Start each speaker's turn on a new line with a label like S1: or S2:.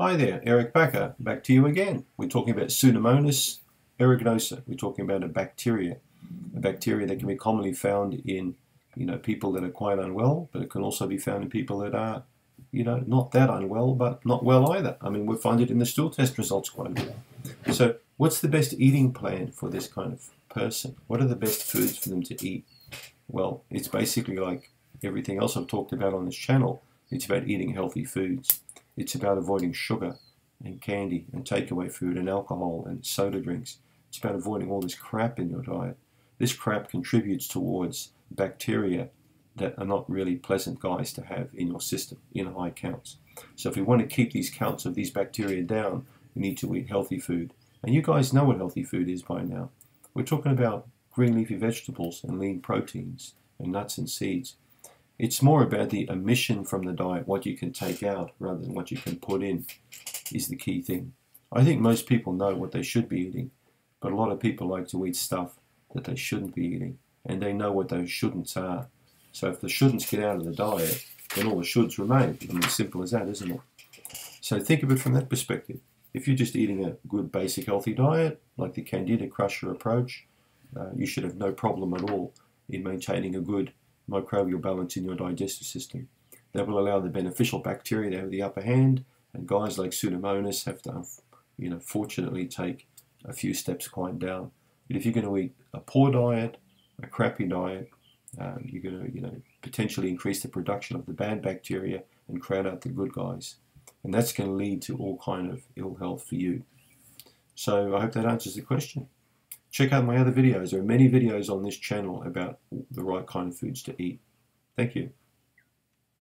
S1: Hi there, Eric Bakker, back to you again. We're talking about Pseudomonas aeruginosa. We're talking about a bacteria, a bacteria that can be commonly found in, you know, people that are quite unwell, but it can also be found in people that are, you know, not that unwell, but not well either. I mean, we find it in the stool test results quite a bit. So, what's the best eating plan for this kind of person? What are the best foods for them to eat? Well, it's basically like everything else I've talked about on this channel. It's about eating healthy foods. It's about avoiding sugar and candy and takeaway food and alcohol and soda drinks. It's about avoiding all this crap in your diet. This crap contributes towards bacteria that are not really pleasant guys to have in your system in high counts. So if we want to keep these counts of these bacteria down, we need to eat healthy food. And you guys know what healthy food is by now. We're talking about green leafy vegetables and lean proteins and nuts and seeds. It's more about the omission from the diet, what you can take out rather than what you can put in, is the key thing. I think most people know what they should be eating, but a lot of people like to eat stuff that they shouldn't be eating, and they know what those shouldn'ts are. So if the shouldn'ts get out of the diet, then all the shoulds remain. I mean, simple as that, isn't it? So think of it from that perspective. If you're just eating a good, basic, healthy diet, like the Candida Crusher approach, uh, you should have no problem at all in maintaining a good microbial balance in your digestive system. That will allow the beneficial bacteria to have the upper hand, and guys like Pseudomonas have to, you know, fortunately take a few steps quite down. But if you're going to eat a poor diet, a crappy diet, um, you're going to, you know, potentially increase the production of the bad bacteria and crowd out the good guys, and that's going to lead to all kind of ill health for you. So I hope that answers the question. Check out my other videos. There are many videos on this channel about the right kind of foods to eat. Thank you.